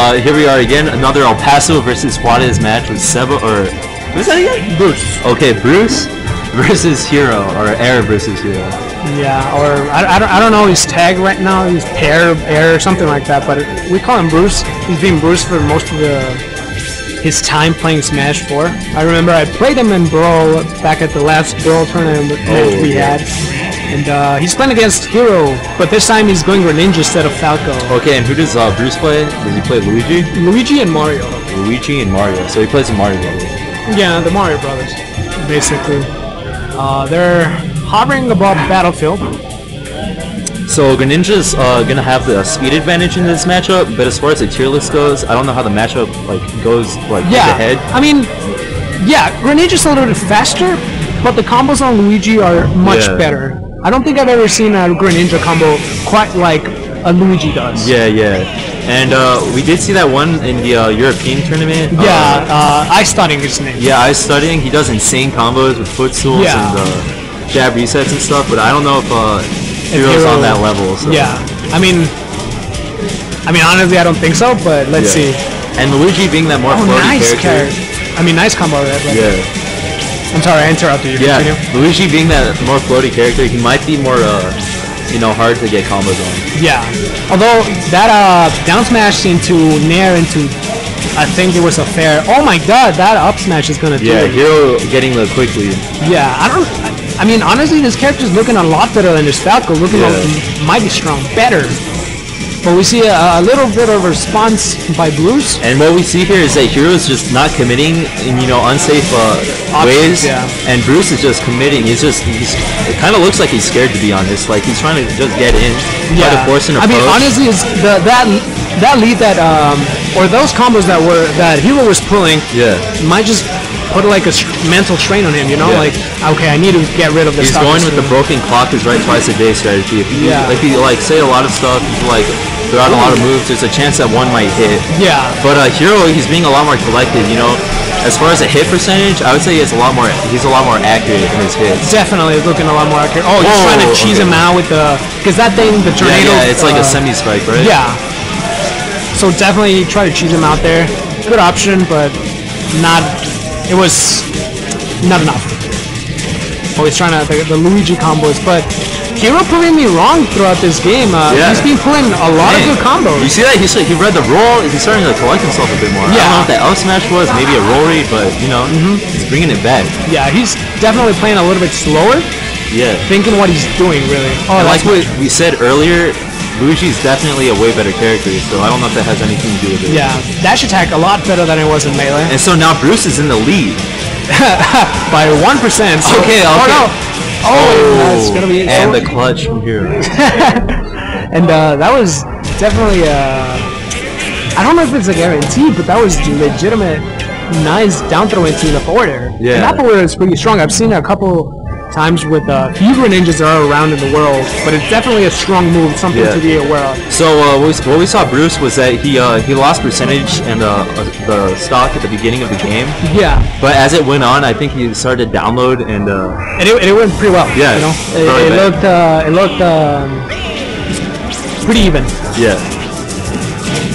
Uh, here we are again, another El Paso versus Juarez match with Seba, or, who's that again? Bruce. Okay, Bruce versus Hero, or Air versus Hero. Yeah, or I, I, don't, I don't know his tag right now. He's Pear, Air, or something like that. But we call him Bruce. He's been Bruce for most of the his time playing Smash 4. I remember I played him in Brawl back at the last Brawl tournament match we had. And uh, he's playing against Hero, but this time he's going Greninja instead of Falco. Okay, and who does uh, Bruce play? Does he play Luigi? Luigi and Mario. Luigi and Mario. So he plays with Mario Brothers. Yeah, the Mario Brothers, basically. Uh, they're hovering above Battlefield. So Greninja's uh, gonna have the speed advantage in this matchup, but as far as the tier list goes, I don't know how the matchup like goes like Yeah, head. I mean, yeah, Greninja's a little bit faster, but the combos on Luigi are much Yeah. better. I don't think I've ever seen a Greninja combo quite like a Luigi does. Yeah, yeah. And uh, we did see that one in the uh, European tournament. Yeah, Uh, uh, I studying his name. yeah, I studying. He does insane combos with footstools Yeah. and uh, jab resets and stuff, but I don't know if uh, Hero's Hero- on that level. So. Yeah, I mean, I mean honestly, I don't think so, but let's Yeah. see. And Luigi being that more Oh, floaty nice character. character. I mean, nice combo. Right? Like, Yeah. I'm sorry, I interrupted you. Yeah, Continue. Luigi being that more floaty character, he might be more, uh, you know, hard to get combos on. Yeah. Although that uh down smash into Nair into I think it was a fair oh my god, that up smash is gonna Yeah, do it. Hero getting the quick lead. Yeah, I don't I mean honestly this character's looking a lot better than his Falco, looking Yeah. a- mighty strong, better. But we see a, a little bit of response by Bruce. And what we see here is that Hero's just not committing in, you know, unsafe uh, ways. yeah. And Bruce is just committing. He's just, he's, it kind of looks like he's scared to be honest. Like he's trying to just get in, try to force an I mean honestly it's the that that lead that um or those combos that were that Hero was pulling yeah. might just put like a mental strain on him, you know? Yeah. Like, okay, I need to get rid of this He's going with the broken clock is right twice a day strategy. If you, Yeah. like, you like say a lot of stuff, you like throw out a lot of moves. There's a chance that one might hit. Yeah. But uh, Hero, he's being a lot more collected. You know, as far as a hit percentage, I would say he's a lot more. He's a lot more accurate in his hits. Definitely looking a lot more accurate. Oh, he's Whoa, trying to cheese okay. him out with the because that thing, the tornado. yeah, yeah it's like a uh, semi strike, right? Yeah. So definitely try to cheese him out there. Good option, but not. It was not enough. He's trying to the, the Luigi combos, but Hero proving me wrong throughout this game. Uh, Yeah. He's been pulling a lot of Dang. good combos. You see that? He's, he read the roll. He's starting to collect himself a bit more. Yeah. I don't know what that L smash was. Maybe a roll read, but you know, he's bringing it back. Yeah, he's definitely playing a little bit slower, Yeah. thinking what he's doing really. Oh, And like what we said earlier, Luigi's definitely a way better character. So I don't know if that has anything to do with it. Yeah, dash attack a lot better than it was in melee. And so now Bruce is in the lead. By one percent. Okay, Oh okay. no. Oh, that's gonna be and oh, the clutch from here. and uh, that was definitely uh, I don't know if it's a guarantee, but that was legitimate, nice down throw into the forward air. Yeah. And that forward air is pretty strong. I've seen a couple times with uh, few ninjas that are around in the world, but it's definitely a strong move, something Yeah. to be aware of. So uh, what, we, what we saw Bruce was that he uh, he lost percentage and uh, uh, the stock at the beginning of the game, Yeah, but as it went on, I think he started to download and uh, and it, it went pretty well. Yeah, you know, it, it looked uh, it looked um, pretty even. yeah.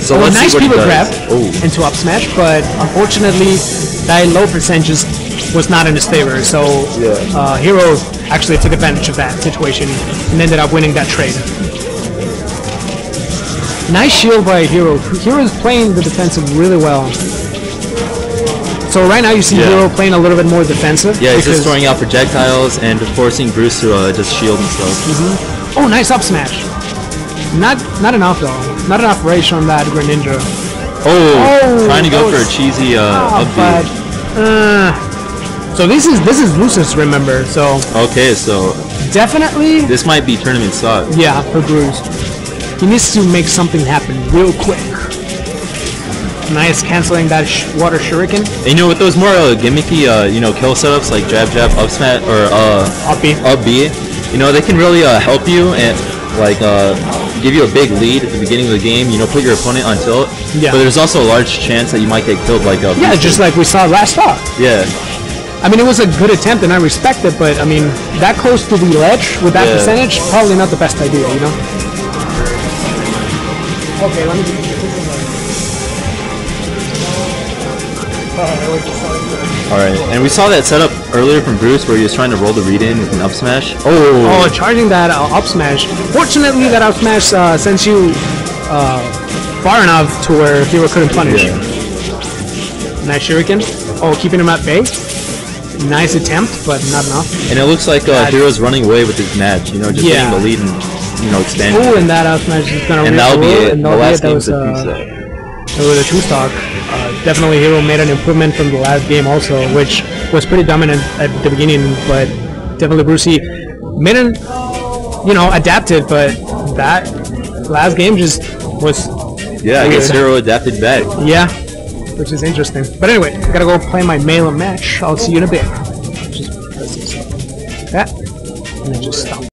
So Well, let's nice people grab Oh, into up smash, but unfortunately that low percentage just was not in his favor. So Yeah. uh, Hero actually took advantage of that situation and ended up winning that trade. Nice shield by Hero. Hero's playing the defensive really well. So right now you see Yeah. Hero playing a little bit more defensive. yeah, he's just throwing out projectiles and forcing Bruce to uh, just shield and stuff. Oh, nice up smash. Not not enough though. Not enough rage on that Greninja. Oh, Oh, trying to go that for a cheesy uh, Ah, up but uh, so this is this is Lucis, remember? So Okay, so definitely, this might be tournament stock. yeah, for Bruce. He needs to make something happen real quick. Nice canceling that sh- water shuriken. And you know, with those more uh, gimmicky, uh, you know, kill setups like jab jab up smash or uh, Up B. up B, you know, they can really uh, help you and like uh, give you a big lead at the beginning of the game. You know, put your opponent on tilt. Yeah. But there's also a large chance that you might get killed like uh, Yeah, just like we saw last stock. yeah. I mean, it was a good attempt, and I respect it. But I mean, that close to the ledge with that Yeah. percentage, probably not the best idea, you know. Okay, let me. Alright, and we saw that setup earlier from Bruce where he was trying to roll the read in with an up smash. Oh, Oh! charging that uh, up smash. Fortunately, that up smash uh, sends you uh, far enough to where Hero couldn't punish. Yeah. Nice shuriken. Oh, keeping him at bay. Nice attempt, but not enough. And it looks like uh, Hero's running away with his match, you know, just Yeah. getting the lead and, you know, expanding. Oh, and that smash is gonna and that'll be it. And The last game's was, uh. It was a two stock. Uh, definitely, Hero made an improvement from the last game also, which was pretty dominant at the beginning. But definitely, Brucey made an, you know, adapted. But that last game just was, Yeah, I guess Hero adapted back. yeah, which is interesting. But anyway, I gotta go play my Melee match. I'll see you in a bit. Just press this. That, and then just stop.